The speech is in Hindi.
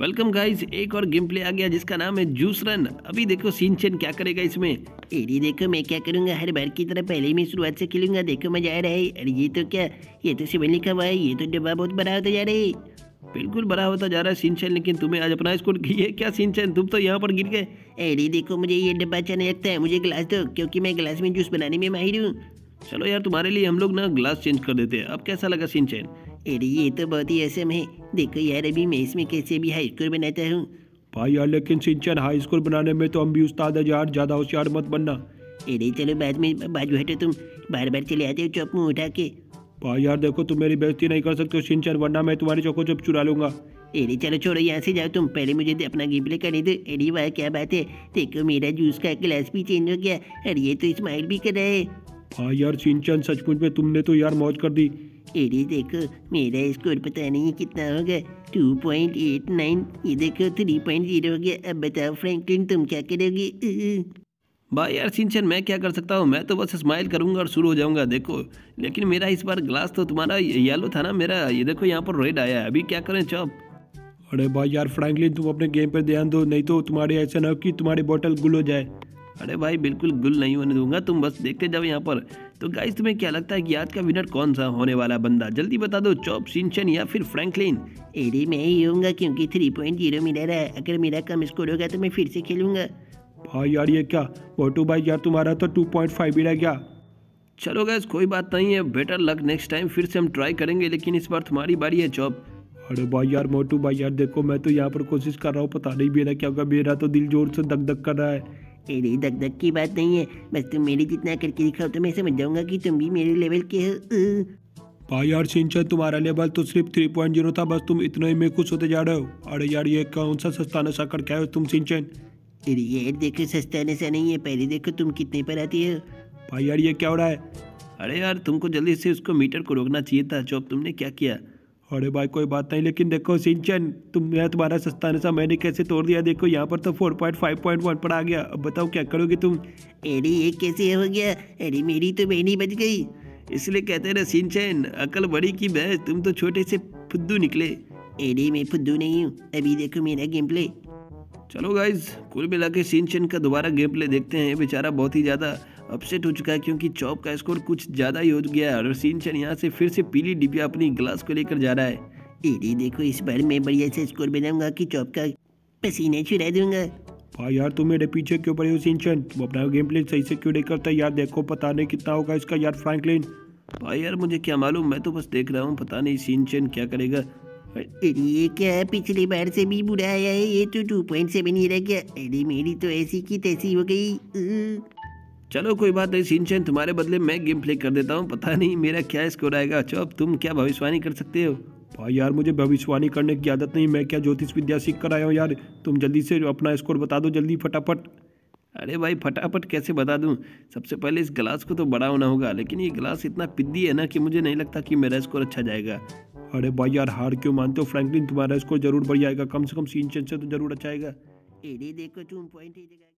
वेलकम गाइस एक और गेम प्ले आ गया जिसका नाम है जूस रन अभी देखो सिंचन क्या करेगा इसमें? अरे देखो मैं क्या करूँगा? हर बार की तरह पहले ही मैं शुरुआत से खेलूँगा। देखो मज़ा आ रहा है। अरे ये तो क्या? ये तो सिविल लिखा हुआ है। ये तो डब्बा बहुत बड़ा होता जा रहा है। बिल्कुल बड़ा होता जा रहा है सिंचन लेकिन तुम्हें आज अपना स्कोर ये क्या सिंचन तुम तो यहाँ पर गिर गए। अरे देखो मुझे ये डब्बा अच्छा नहीं लगता है। मुझे गिलास दो क्योंकि मैं गिलास में जूस बनाने में माहिर हूँ। चलो यार तुम्हारे लिए हम लोग ना ग्लास चेंज कर देते हैं। अब कैसा लगा सिंचन अरे ये तो बहुत ही असम है। देखो यार अभी मैं इसमें कैसे भी हाई स्कोर बनाता हूँ। भाई यार लेकिन सिंचन हाई स्कूल बनाने में तो हम भी उस्ताद है यार ज़्यादा होशियार मत बनना। अरे चलो बाद में बाजू हटो तुम। बार बार चले आते हो चौक मुँह उठा के। भाई यार देखो तुम मेरी बेइज्जती नहीं कर सकते हो सिंचन वरना मैं तुम्हारी चौको चुप चुरा लूँगा। अरे चलो छोड़ो यहाँ से जाओ तुम। पहले मुझे अपना गेम प्ले करने दो। अरे वाह क्या बात है। देखो मेरा जूस का गिलास भी चेंज हो गया। और ये तो स्माइल भी कर रहा है। भाई यार सिंचन सचमुच में तुमने तो यार मौज कर दी। अरे देखो मेरा स्कोर पता नहीं कितना होगा। टू पॉइंट एट नाइन ये देखो थ्री पॉइंट ज़ीरो हो गया। अब बताओ फ्रैंकलिन तुम क्या करोगे? भाई यार सिंचन मैं क्या कर सकता हूँ? मैं तो बस स्माइल करूँगा और शुरू हो जाऊँगा देखो। लेकिन मेरा इस बार ग्लास तो तुम्हारा येलो था ना मेरा ये देखो यहाँ पर रेड आया है। अभी क्या करें चौप। अरे भाई यार फ्रैंकलिन तुम अपने गेम पर ध्यान दो नहीं तो तुम्हारे ऐसा ना हो कि तुम्हारी बोतल गुल हो जाए। अरे भाई बिल्कुल गुल नहीं होने दूँगा तुम बस देखते जाओ यहाँ पर। तो गाइस तुम्हें क्या लगता है कि आज का विनर कौन सा होने वाला बंदा? जल्दी बता दो चॉप सिंचन या फिर फ्रैंकलिन अरे मैं ही होऊँगा क्योंकि थ्री पॉइंट ज़ीरो मिला रहा है। अगर मेरा कम स्कोर होगा तो मैं फिर से खेलूँगा। भाई यार ये क्या? मोटू भाई यार तुम्हारा तो टू पॉइंट फाइव ही रह गया चलो गैस कोई बात नहीं है बेटर लक नेक्स्ट टाइम फिर से हम ट्राई करेंगे लेकिन इस बार तुम्हारी बारी है चॉप अरे भाई यार मोटू भाई यार देखो मैं तो यहाँ पर कोशिश कर रहा हूँ पता नहीं मेरा क्या होगा मेरा तो दिल ज़ोर से दग दग कर रहा है। अरे दग दग की बात नहीं है। बस तुम मेरी जितना करके दिखाओ तो मैं समझ जाऊँगा कि तुम भी मेरे लेवल के हो। भाई यार सिंचन तुम्हारा लेवल तो सिर्फ़ थ्री पॉइंट ज़ीरो था बस तुम इतना ही में खुश होते जा रहे हो। अरे यार ये कौन सा सस्ता नशा कर क्या हो तुम सिंचन? अरे यार देखो सस्ता नशा नहीं है। पहले देखो तुम कितने पर आती हो। भाई यार ये क्या हो रहा है? अरे यार तुमको जल्दी से उसको मीटर को रोकना चाहिए था चॉप तुमने क्या किया? अरे भाई कोई बात नहीं लेकिन देखो सिंचन तुम मैं तुम्हारा सस्ता नशा मैंने कैसे तोड़ दिया? देखो यहाँ पर तो four point five point one पर आ गया। अब बताओ क्या करोगे तुम? अरे ये कैसे हो गया? अरे मेरी तो ही बच गई। इसलिए कहते हैं ना सिंचन अकल बड़ी की भैंस तुम तो छोटे से फुद्दू निकले। अरे मैं फुद्दू नहीं हूँ। अभी देखो मेरा गेम प्ले चलो गाइज़ कुल मिला के सिंचन का दोबारा गेम प्ले देखते हैं। बेचारा बहुत ही ज़्यादा अपसेट हो चुका है क्योंकि चौप का स्कोर कुछ ज़्यादा ही हो गया है और सिंचन यहाँ से फिर से पीली डिबिया अपनी ग्लास को लेकर जा रहा है। अरे देखो इस बार मैं बढ़िया से स्कोर बनाऊँगा कि चौप का पसीने छुड़ा दूँगा। भाई यार तुम मेरे पीछे क्यों पड़े हो सिंचन तुम अपना गेम प्ले सही से क्यों नहीं करता यार? देखो पता नहीं कितना होगा इसका यार फ्रैंकलिन भाई यार मुझे क्या मालूम? मैं तो बस देख रहा हूँ पता नहीं सिंचन क्या करेगा। अरे ये क्या है? पिछली बार से भी बुरा आया है ये तो टू पॉइंट सेवन ही रह गया। अरे मेरी तो ऐसी की तैसी हो गई। चलो कोई बात नहीं सिंचन तुम्हारे बदले मैं गेम प्ले कर देता हूँ। पता नहीं मेरा क्या स्कोर आएगा। चौप तुम क्या भविष्यवाणी कर सकते हो? भाई यार मुझे भविष्यवाणी करने की आदत नहीं। मैं क्या ज्योतिष विद्या सीख कर आया हूँ यार? तुम जल्दी से अपना स्कोर बता दो जल्दी फटाफट। अरे भाई फटाफट कैसे बता दूँ? सबसे पहले इस गिलास को तो बड़ा होना होगा लेकिन ये गिलास इतना पिद्दी है ना कि मुझे नहीं लगता कि मेरा स्कोर अच्छा जाएगा। अरे भाई यार हार क्यों मानते हो? फ्रैंकलिन तुम्हारा स्कोर ज़रूर बढ़ जाएगा कम से कम सिंचन से तो ज़रूर अच्छा आएगा। देखो पॉइंट